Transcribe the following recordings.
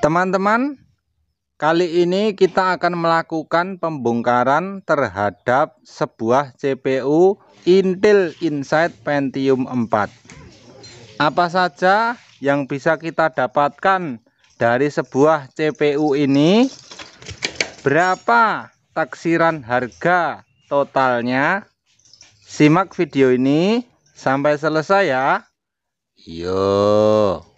Teman-teman, kali ini kita akan melakukan pembongkaran terhadap sebuah CPU Intel Inside Pentium 4. Apa saja yang bisa kita dapatkan dari sebuah CPU ini? Berapa taksiran harga totalnya? Simak video ini sampai selesai ya. Yo.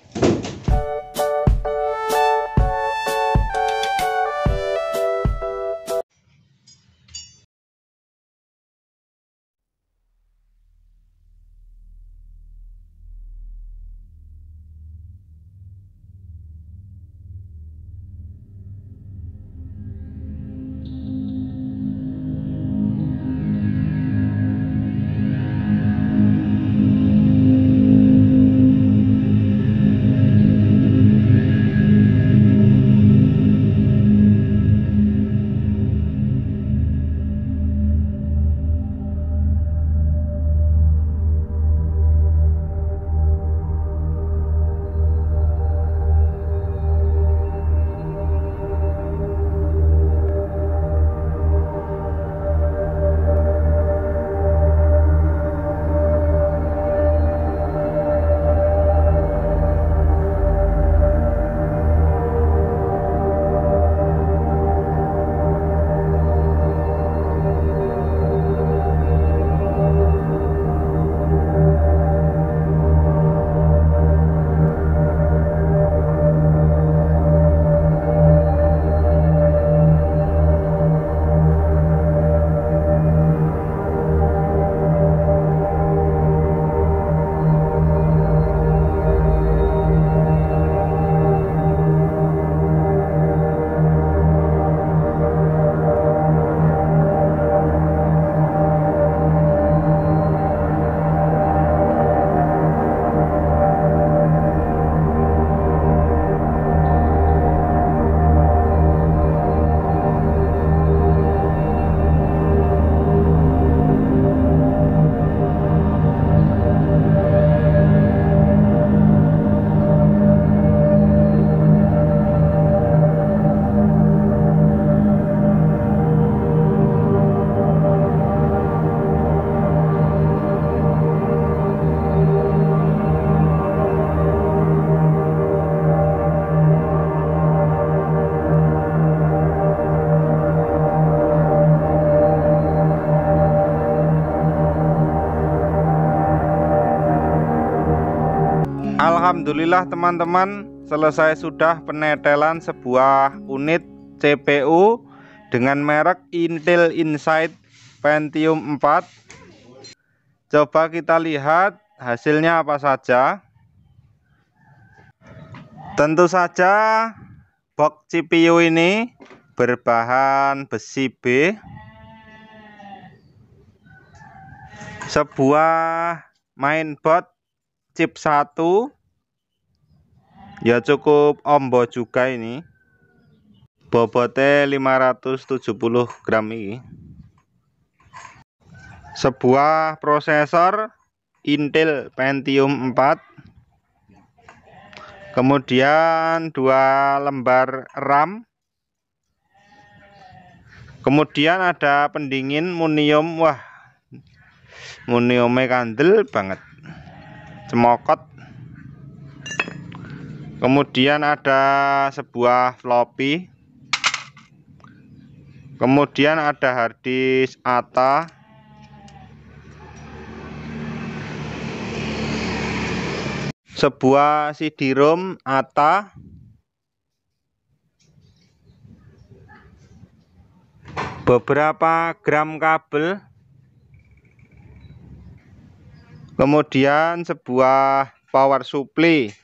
Alhamdulillah teman-teman selesai sudah penetelan sebuah unit CPU dengan merek Intel Inside Pentium 4 coba kita lihat hasilnya apa saja. Tentu saja box CPU ini berbahan besi B. Sebuah mainboard chip 1 ya cukup ombo juga ini. Bobotnya 570 gram ini. Sebuah prosesor Intel Pentium 4 kemudian dua lembar RAM. Kemudian ada pendingin munium. Wah muniumnya kandel banget. Cemokot kemudian ada sebuah floppy. Kemudian ada harddisk ATA sebuah CD-ROM ATA beberapa gram kabel. Kemudian sebuah power supply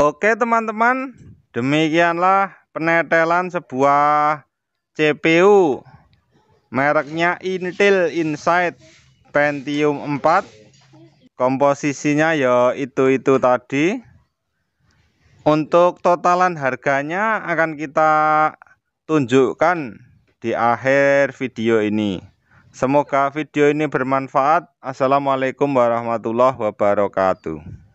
oke teman-teman. Demikianlah penetelan sebuah CPU mereknya Intel Inside Pentium 4 komposisinya ya itu-itu tadi. Untuk totalan harganya akan kita tunjukkan di akhir video ini. Semoga video ini bermanfaat. Assalamualaikum warahmatullahi wabarakatuh.